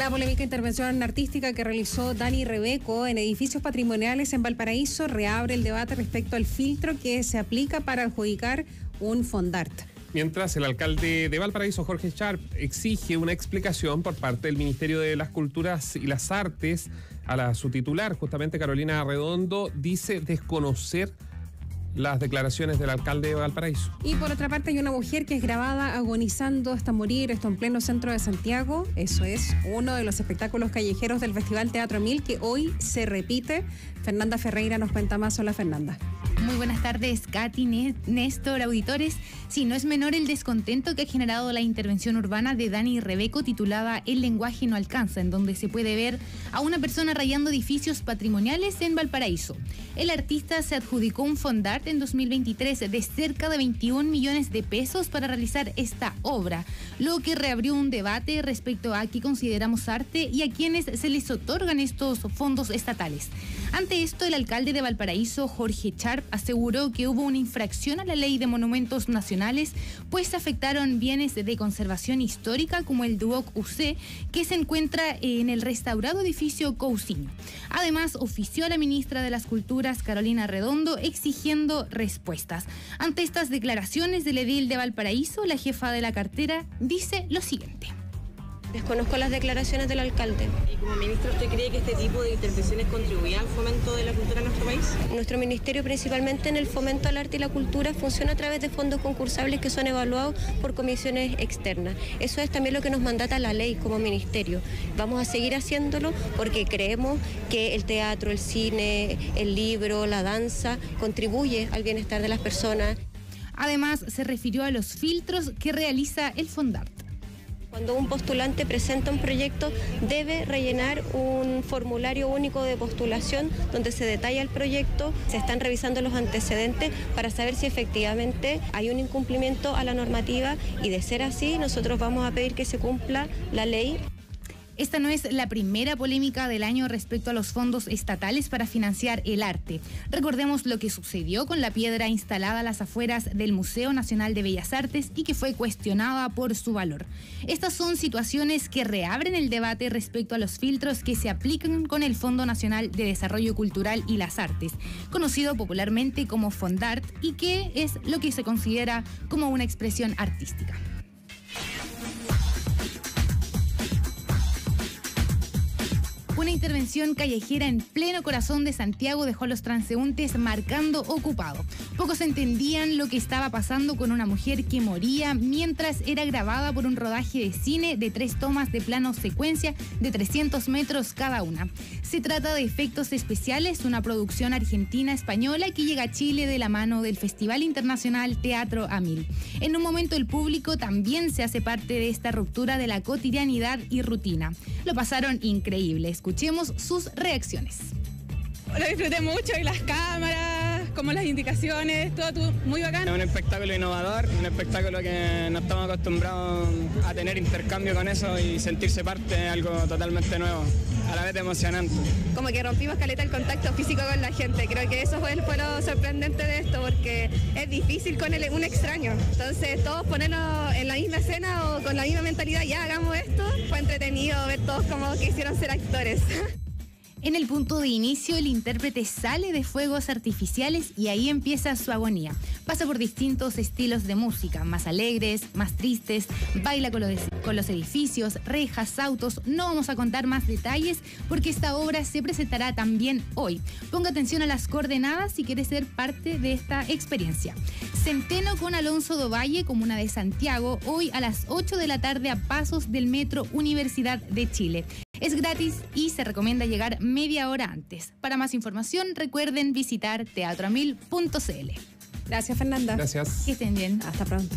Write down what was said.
La polémica intervención artística que realizó Dani Rebeco en edificios patrimoniales en Valparaíso reabre el debate respecto al filtro que se aplica para adjudicar un fondart. Mientras el alcalde de Valparaíso, Jorge Sharp, exige una explicación por parte del Ministerio de las Culturas y las Artes a la su titular, justamente Carolina Redondo, dice desconocer las declaraciones del alcalde de Valparaíso. Y por otra parte hay una mujer que es grabada agonizando hasta morir, esto en pleno centro de Santiago. Eso es uno de los espectáculos callejeros del Festival Teatro Mil que hoy se repite. Fernanda Ferreira nos cuenta más. Hola Fernanda. Muy buenas tardes, Katy, Néstor, auditores. Sí, no es menor el descontento que ha generado la intervención urbana de Dani Rebeco titulada El lenguaje no alcanza, en donde se puede ver a una persona rayando edificios patrimoniales en Valparaíso. El artista se adjudicó un fondart en 2023 de cerca de 21 millones de pesos para realizar esta obra, lo que reabrió un debate respecto a qué consideramos arte y a quienes se les otorgan estos fondos estatales. Ante esto, el alcalde de Valparaíso, Jorge Charp, aseguró que hubo una infracción a la ley de monumentos nacionales, pues afectaron bienes de conservación histórica como el Duoc UC, que se encuentra en el restaurado edificio Cousiño. Además, ofició a la ministra de las Culturas, Carolina Redondo, exigiendo respuestas. Ante estas declaraciones del edil de Valparaíso, la jefa de la cartera dice lo siguiente. Desconozco las declaraciones del alcalde. ¿Y como ministro usted cree que este tipo de intervenciones contribuía al fomento de la cultura en nuestro país? Nuestro ministerio, principalmente en el fomento al arte y la cultura, funciona a través de fondos concursables que son evaluados por comisiones externas. Eso es también lo que nos mandata la ley como ministerio. Vamos a seguir haciéndolo porque creemos que el teatro, el cine, el libro, la danza contribuye al bienestar de las personas. Además, se refirió a los filtros que realiza el Fondart. Cuando un postulante presenta un proyecto, debe rellenar un formulario único de postulación donde se detalla el proyecto, se están revisando los antecedentes para saber si efectivamente hay un incumplimiento a la normativa y de ser así, nosotros vamos a pedir que se cumpla la ley. Esta no es la primera polémica del año respecto a los fondos estatales para financiar el arte. Recordemos lo que sucedió con la piedra instalada a las afueras del Museo Nacional de Bellas Artes y que fue cuestionada por su valor. Estas son situaciones que reabren el debate respecto a los filtros que se aplican con el Fondo Nacional de Desarrollo Cultural y las Artes, conocido popularmente como Fondart y que es lo que se considera como una expresión artística. Una intervención callejera en pleno corazón de Santiago dejó a los transeúntes marcando ocupado. Pocos entendían lo que estaba pasando con una mujer que moría mientras era grabada por un rodaje de cine de tres tomas de plano secuencia de 300 metros cada una. Se trata de Efectos Especiales, una producción argentina-española que llega a Chile de la mano del Festival Internacional Teatro Amil. En un momento el público también se hace parte de esta ruptura de la cotidianidad y rutina. Lo pasaron increíble. Escuchemos sus reacciones. Lo disfruté mucho y las cámaras, como las indicaciones, todo, muy bacán. Es un espectáculo innovador, un espectáculo que no estamos acostumbrados a tener intercambio con eso y sentirse parte de algo totalmente nuevo, a la vez emocionante. Como que rompimos caleta el contacto físico con la gente, creo que eso fue, fue lo sorprendente de esto porque es difícil con el, un extraño. Entonces todos ponernos en la misma escena o con la misma mentalidad, ya hagamos esto, fue entretenido ver todos como quisieron ser actores. En el punto de inicio, el intérprete sale de fuegos artificiales y ahí empieza su agonía. Pasa por distintos estilos de música, más alegres, más tristes, baila con los, edificios, rejas, autos. No vamos a contar más detalles porque esta obra se presentará también hoy. Ponga atención a las coordenadas si quiere ser parte de esta experiencia. Centeno con Alonso Dovalle, comuna de Santiago, hoy a las 8 de la tarde a pasos del Metro Universidad de Chile. Es gratis y se recomienda llegar media hora antes. Para más información, recuerden visitar teatroamil.cl. Gracias, Fernanda. Gracias. Que estén bien. Hasta pronto.